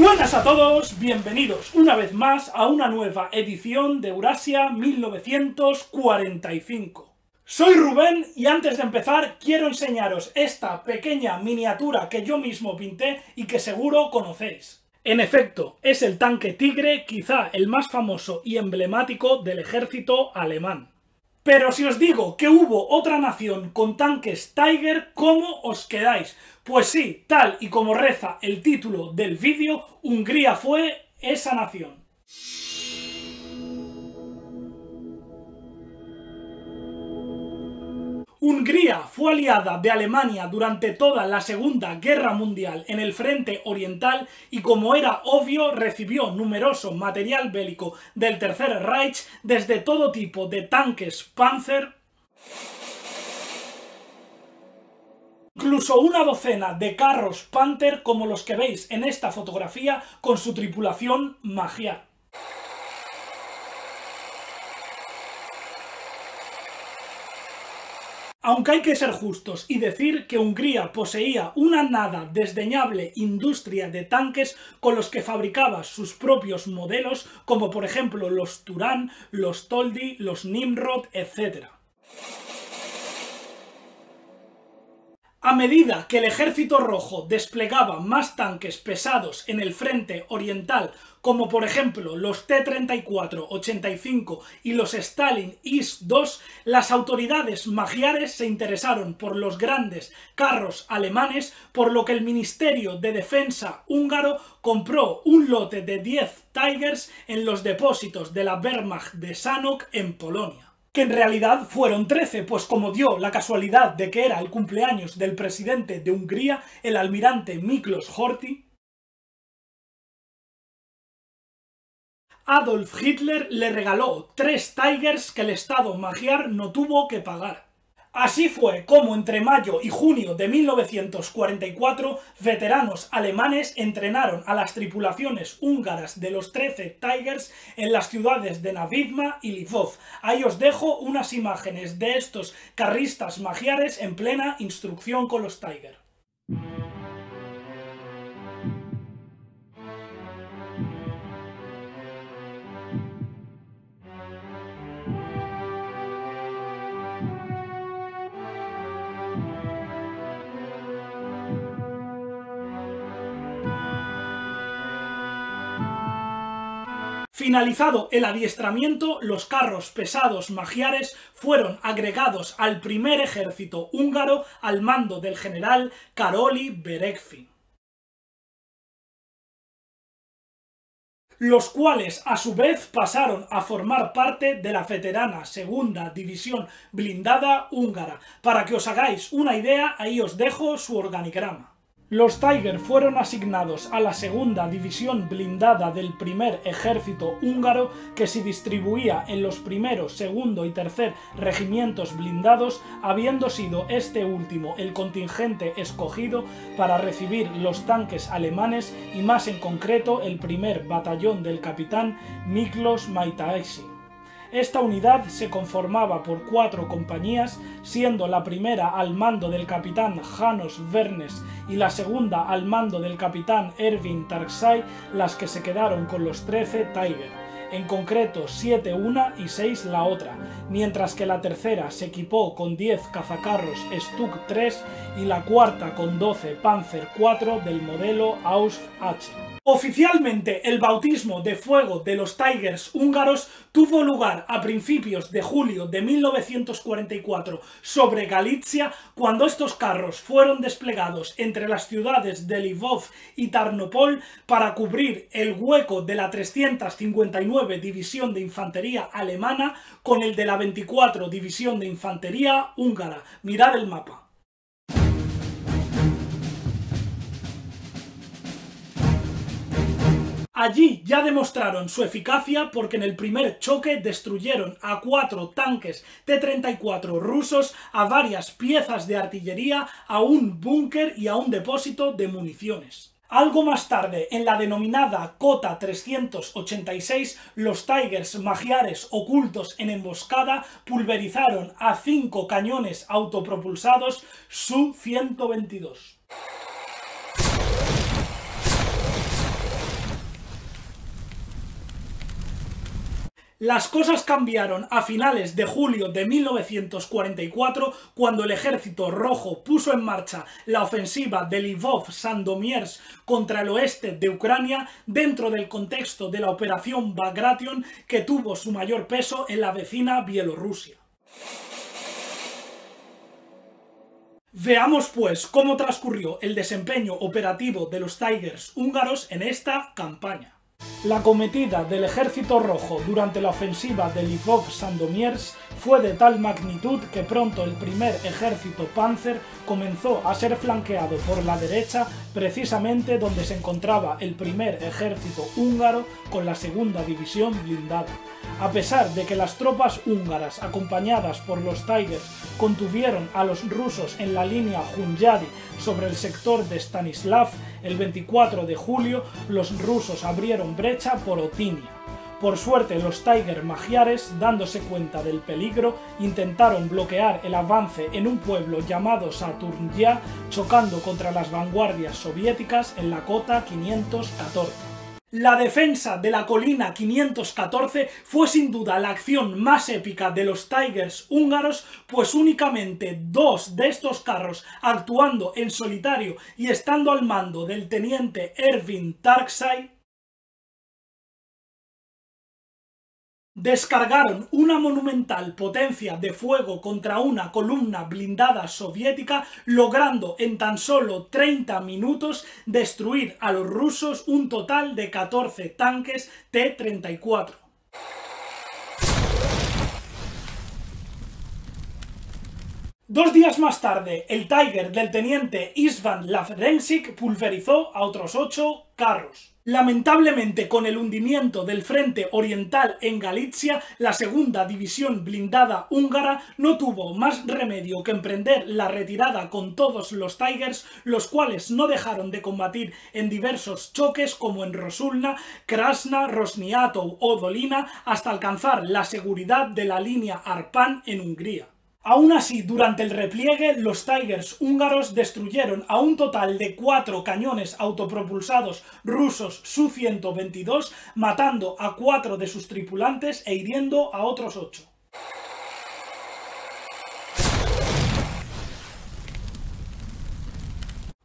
Buenas a todos, bienvenidos una vez más a una nueva edición de Eurasia 1945. Soy Rubén y antes de empezar quiero enseñaros esta pequeña miniatura que yo mismo pinté y que seguro conocéis. En efecto, es el tanque Tigre, quizá el más famoso y emblemático del ejército alemán. Pero si os digo que hubo otra nación con tanques Tiger, ¿cómo os quedáis? Pues sí, tal y como reza el título del vídeo, Hungría fue esa nación. Hungría fue aliada de Alemania durante toda la Segunda Guerra Mundial en el frente oriental y como era obvio recibió numeroso material bélico del Tercer Reich desde todo tipo de tanques Panzer, incluso una docena de carros Panther como los que veis en esta fotografía con su tripulación Magiar. Aunque hay que ser justos y decir que Hungría poseía una nada desdeñable industria de tanques con los que fabricaba sus propios modelos, como por ejemplo los Turán, los Toldi, los Nimrod, etc. A medida que el ejército rojo desplegaba más tanques pesados en el frente oriental, como por ejemplo los T-34-85 y los Stalin IS-2, las autoridades magiares se interesaron por los grandes carros alemanes, por lo que el Ministerio de Defensa húngaro compró un lote de 10 Tigers en los depósitos de la Wehrmacht de Sanok en Polonia que en realidad fueron 13, pues como dio la casualidad de que era el cumpleaños del presidente de Hungría, el almirante Miklos Horthy, Adolf Hitler le regaló tres Tigers que el Estado magiar no tuvo que pagar. Así fue como entre mayo y junio de 1944 veteranos alemanes entrenaron a las tripulaciones húngaras de los 13 Tigers en las ciudades de Navivma y Lvov. Ahí os dejo unas imágenes de estos carristas magiares en plena instrucción con los Tiger. Finalizado el adiestramiento, los carros pesados magiares fueron agregados al primer ejército húngaro al mando del general Karoli Berekfi. los cuales a su vez pasaron a formar parte de la veterana segunda división blindada húngara. Para que os hagáis una idea, ahí os dejo su organigrama. Los Tiger fueron asignados a la segunda división blindada del primer ejército húngaro que se distribuía en los primeros, segundo y tercer regimientos blindados, habiendo sido este último el contingente escogido para recibir los tanques alemanes y más en concreto el primer batallón del capitán Miklos Maitaesi. Esta unidad se conformaba por cuatro compañías, siendo la primera al mando del capitán Janos Vernes y la segunda al mando del capitán Erwin Tarksay las que se quedaron con los 13 Tiger en concreto 7 una y 6 la otra, mientras que la tercera se equipó con 10 cazacarros Stuck 3 y la cuarta con 12 Panzer 4 del modelo Ausf H. Oficialmente el bautismo de fuego de los Tigers húngaros tuvo lugar a principios de julio de 1944 sobre Galicia cuando estos carros fueron desplegados entre las ciudades de Lvov y Tarnopol para cubrir el hueco de la 359 División de Infantería alemana con el de la 24 División de Infantería húngara. Mirad el mapa. Allí ya demostraron su eficacia porque en el primer choque destruyeron a cuatro tanques T-34 rusos, a varias piezas de artillería, a un búnker y a un depósito de municiones. Algo más tarde, en la denominada Cota 386, los Tigers magiares ocultos en emboscada pulverizaron a cinco cañones autopropulsados Su-122. Las cosas cambiaron a finales de julio de 1944 cuando el ejército rojo puso en marcha la ofensiva de Lvov-Sandomierz contra el oeste de Ucrania dentro del contexto de la operación Bagration que tuvo su mayor peso en la vecina Bielorrusia. Veamos pues cómo transcurrió el desempeño operativo de los Tigers húngaros en esta campaña. La cometida del Ejército Rojo durante la ofensiva de Lvov-Sandomierz fue de tal magnitud que pronto el primer ejército Panzer comenzó a ser flanqueado por la derecha precisamente donde se encontraba el primer ejército húngaro con la segunda división blindada. A pesar de que las tropas húngaras acompañadas por los Tigers contuvieron a los rusos en la línea Hunyadi sobre el sector de Stanislav, el 24 de julio los rusos abrieron brecha por Otinia. Por suerte los Tiger magiares, dándose cuenta del peligro, intentaron bloquear el avance en un pueblo llamado Saturnya, chocando contra las vanguardias soviéticas en la cota 514. La defensa de la colina 514 fue sin duda la acción más épica de los Tigers húngaros, pues únicamente dos de estos carros actuando en solitario y estando al mando del teniente Erwin Tarksay descargaron una monumental potencia de fuego contra una columna blindada soviética, logrando en tan solo 30 minutos destruir a los rusos un total de 14 tanques T-34. Dos días más tarde, el Tiger del teniente Isvan Lavrenzik pulverizó a otros ocho carros. Lamentablemente, con el hundimiento del frente oriental en Galicia, la segunda división blindada húngara no tuvo más remedio que emprender la retirada con todos los Tigers, los cuales no dejaron de combatir en diversos choques como en Rosulna, Krasna, Rosniato o Dolina, hasta alcanzar la seguridad de la línea Arpan en Hungría. Aún así, durante el repliegue, los Tigers húngaros destruyeron a un total de cuatro cañones autopropulsados rusos Su-122, matando a cuatro de sus tripulantes e hiriendo a otros ocho.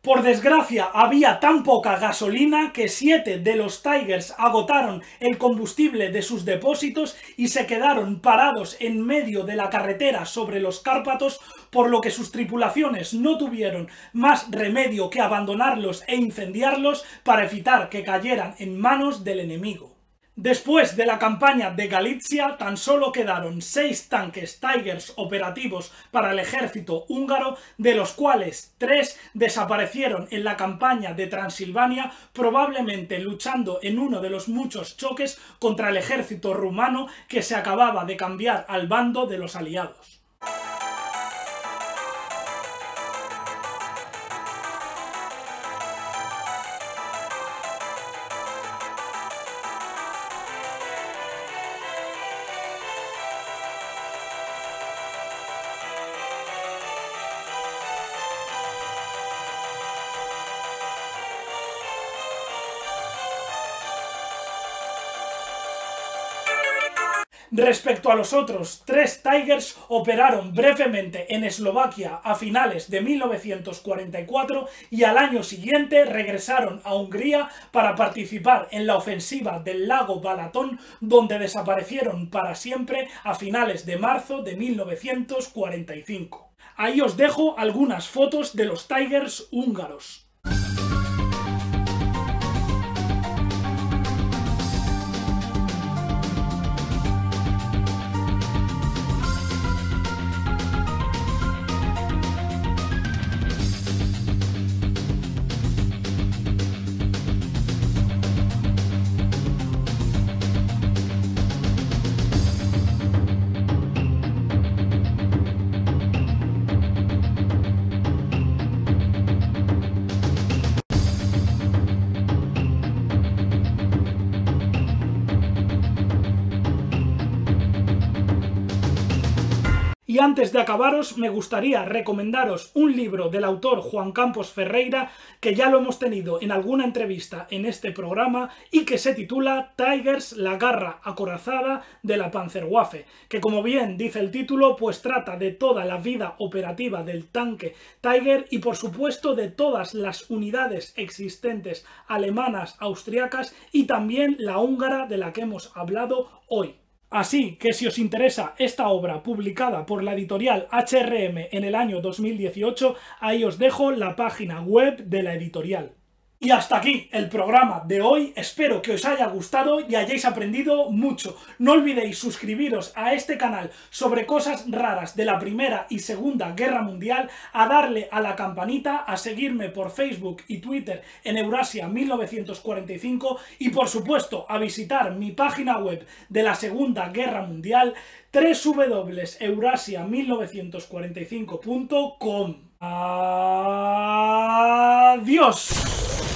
Por desgracia, había tan poca gasolina que siete de los Tigers agotaron el combustible de sus depósitos y se quedaron parados en medio de la carretera sobre los Cárpatos, por lo que sus tripulaciones no tuvieron más remedio que abandonarlos e incendiarlos para evitar que cayeran en manos del enemigo. Después de la campaña de Galicia, tan solo quedaron seis tanques Tigers operativos para el ejército húngaro, de los cuales tres desaparecieron en la campaña de Transilvania, probablemente luchando en uno de los muchos choques contra el ejército rumano que se acababa de cambiar al bando de los aliados. Respecto a los otros, tres Tigers operaron brevemente en Eslovaquia a finales de 1944 y al año siguiente regresaron a Hungría para participar en la ofensiva del lago Balatón, donde desaparecieron para siempre a finales de marzo de 1945. Ahí os dejo algunas fotos de los Tigers húngaros. Antes de acabaros, me gustaría recomendaros un libro del autor Juan Campos Ferreira, que ya lo hemos tenido en alguna entrevista en este programa, y que se titula Tigers, la garra acorazada de la Panzerwaffe, que como bien dice el título, pues trata de toda la vida operativa del tanque Tiger y por supuesto de todas las unidades existentes alemanas, austriacas y también la húngara de la que hemos hablado hoy. Así que si os interesa esta obra publicada por la editorial HRM en el año 2018, ahí os dejo la página web de la editorial. Y hasta aquí el programa de hoy. Espero que os haya gustado y hayáis aprendido mucho. No olvidéis suscribiros a este canal sobre cosas raras de la Primera y Segunda Guerra Mundial, a darle a la campanita, a seguirme por Facebook y Twitter en Eurasia 1945 y por supuesto a visitar mi página web de la Segunda Guerra Mundial www.eurasia1945.com. Adiós.